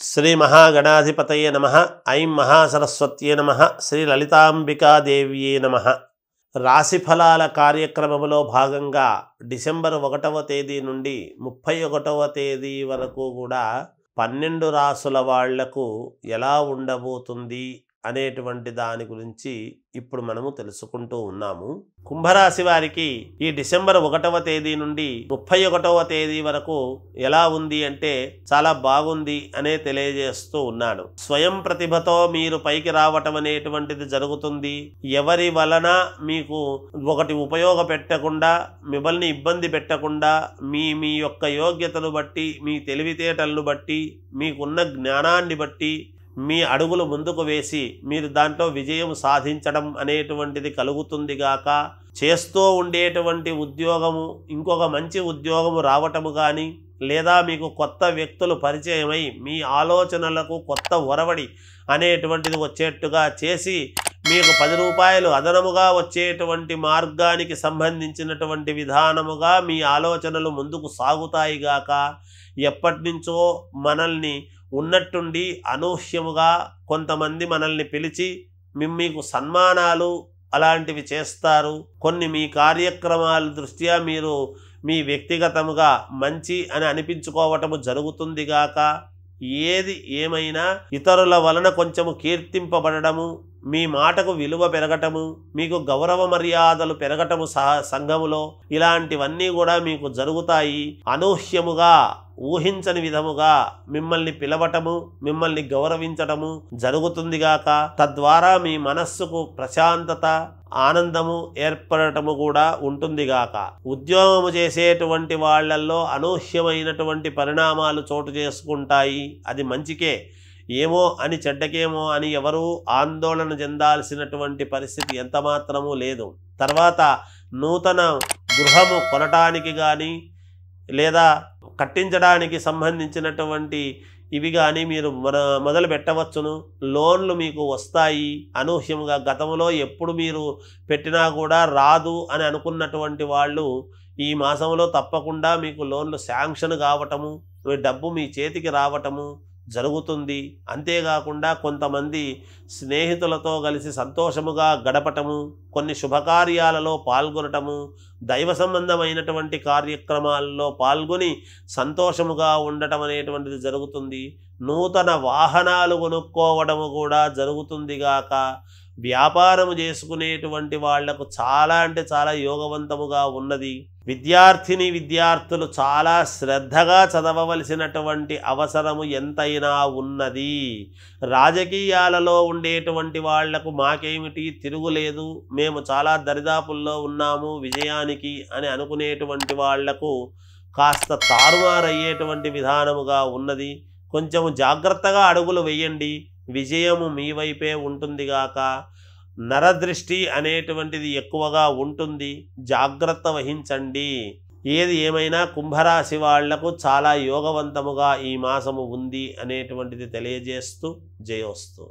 శ్రీ మహాగణాధిపతయే నమ ఐం మహాసరస్వత్యే నమ శ్రీ లలితాంబికాదేవ్యే నమ. రాశిఫలాల కార్యక్రమంలో భాగంగా డిసెంబర్ ఒకటవ తేదీ నుండి ముప్పై ఒకటవ తేదీ వరకు కూడా పన్నెండు రాసుల వాళ్ళకు ఎలా ఉండబోతుంది? అనేటువంటి దాని గురించి ఇప్పుడు మనము తెలుసుకుంటూ ఉన్నాము. కుంభరాశి వారికి ఈ డిసెంబర్ ఒకటవ తేదీ నుండి ముప్పై ఒకటవ తేదీ వరకు ఎలా ఉంది అంటే చాలా బాగుంది అనే తెలియజేస్తూ ఉన్నాడు. స్వయం ప్రతిభతో మీరు పైకి రావటం అనేటువంటిది జరుగుతుంది. ఎవరి వలన మీకు ఒకటి ఉపయోగపెట్టకుండా మిమ్మల్ని ఇబ్బంది పెట్టకుండా మీ మీ యొక్క యోగ్యతను బట్టి మీ తెలివితేటలను బట్టి మీకున్న జ్ఞానాన్ని బట్టి మీ అడుగులు ముందుకు వేసి మీరు దాంట్లో విజయం సాధించడం అనేటువంటిది కలుగుతుంది గాక. చేస్తూ ఉండేటువంటి ఉద్యోగము ఇంకొక మంచి ఉద్యోగము రావటము కానీ లేదా మీకు కొత్త వ్యక్తులు పరిచయమై మీ ఆలోచనలకు కొత్త ఒరవడి అనేటువంటిది వచ్చేట్టుగా చేసి మీకు పది రూపాయలు అదనముగా వచ్చేటువంటి మార్గానికి సంబంధించినటువంటి విధానముగా మీ ఆలోచనలు ముందుకు సాగుతాయి గాక. ఎప్పటి నుంచో మనల్ని ఉన్నట్టుండి అనూహ్యముగా కొంతమంది మనల్ని పిలిచి మీకు సన్మానాలు అలాంటివి చేస్తారు. కొన్ని మీ కార్యక్రమాల దృష్ట్యా మీరు మీ వ్యక్తిగతముగా మంచి అని అనిపించుకోవటము జరుగుతుంది గాక. ఏది ఏమైనా ఇతరుల వలన కొంచెము కీర్తింపబడము మీ మాటకు విలువ పెరగటము మీకు గౌరవ మర్యాదలు పెరగటము సహ సంఘములో ఇలాంటివన్నీ కూడా మీకు జరుగుతాయి. అనూహ్యముగా ఊహించని విధముగా మిమ్మల్ని పిలవటము మిమ్మల్ని గౌరవించటము జరుగుతుందిగాక తద్వారా మీ మనస్సుకు ప్రశాంతత ఆనందము ఏర్పడటము కూడా ఉంటుందిగాక ఉద్యోగము చేసేటువంటి వాళ్ళల్లో అనూహ్యమైనటువంటి పరిణామాలు చోటు చేసుకుంటాయి. అది మంచికే. ఏమో అని చెడ్డకేమో అని ఎవరూ ఆందోళన చెందాల్సినటువంటి పరిస్థితి ఎంత మాత్రమూ లేదు. తర్వాత నూతన గృహము కొనటానికి కానీ లేదా కట్టించడానికి సంబంధించినటువంటి ఇవి కానీ మీరు మన మొదలు పెట్టవచ్చును లోన్లు మీకు వస్తాయి అనూహ్యంగా గతంలో ఎప్పుడు మీరు పెట్టినా కూడా రాదు అని అనుకున్నటువంటి వాళ్ళు ఈ మాసంలో తప్పకుండా మీకు లోన్లు శాంక్షన్ కావటము మీ డబ్బు మీ చేతికి రావటము జరుగుతుంది. అంతేకాకుండా కొంతమంది స్నేహితులతో కలిసి సంతోషముగా గడపటము కొన్ని శుభకార్యాలలో పాల్గొనటము దైవ సంబంధమైనటువంటి కార్యక్రమాల్లో పాల్గొని సంతోషముగా ఉండటం అనేటువంటిది జరుగుతుంది. నూతన వాహనాలు కొనుక్కోవడము కూడా జరుగుతుంది గాక. వ్యాపారము చేసుకునేటువంటి వాళ్ళకు చాలా అంటే చాలా యోగవంతముగా ఉన్నది. విద్యార్థిని విద్యార్థులు చాలా శ్రద్ధగా చదవవలసినటువంటి అవసరము ఎంతైనా ఉన్నది. రాజకీయాలలో ఉండేటువంటి వాళ్ళకు మాకేమిటి తిరుగులేదు. మేము చాలా దరిదాపుల్లో ఉన్నాము విజయానికి అని అనుకునేటువంటి వాళ్ళకు కాస్త తారుమారయ్యేటువంటి విధానముగా ఉన్నది. కొంచెము జాగ్రత్తగా అడుగులు వేయండి. విజయము మీ వైపే ఉంటుందిగాక. నరదృష్టి అనేటువంటిది ఎక్కువగా ఉంటుంది. జాగ్రత్త వహించండి. ఏది ఏమైనా కుంభరాశి వాళ్ళకు చాలా యోగవంతముగా ఈ మాసము ఉంది అనేటువంటిది తెలియజేస్తూ జయోస్తు.